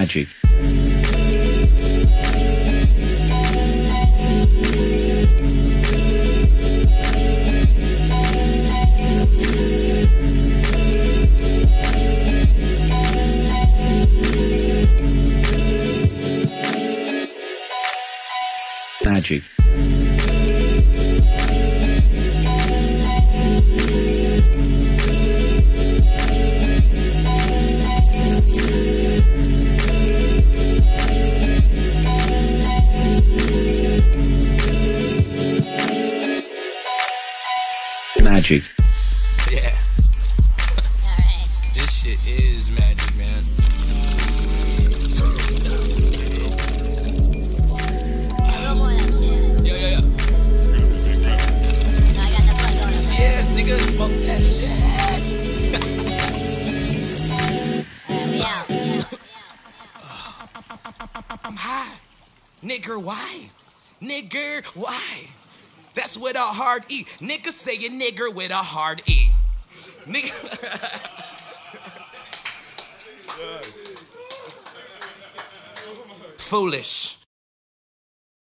Magic. Magic. Magic. Yeah. this shit is magic, man. Yo, yo, yo. Yes, nigga, smoke that shit. I'm high. Nigger, why? Nigger, why? That's with a hard E. Nigga say a nigger with a hard E. Nigga. Foolish.